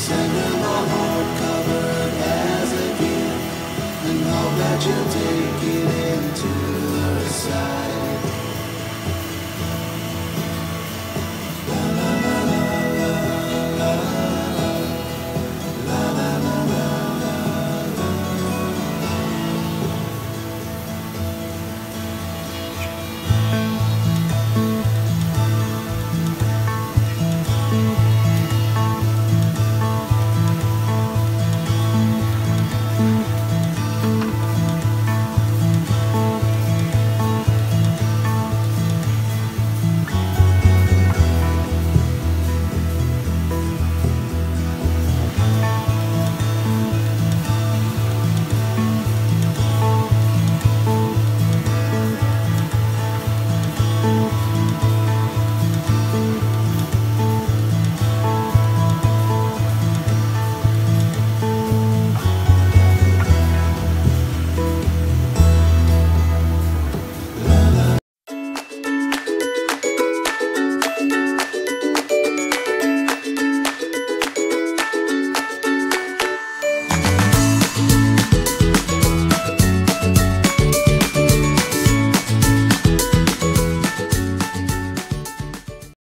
Send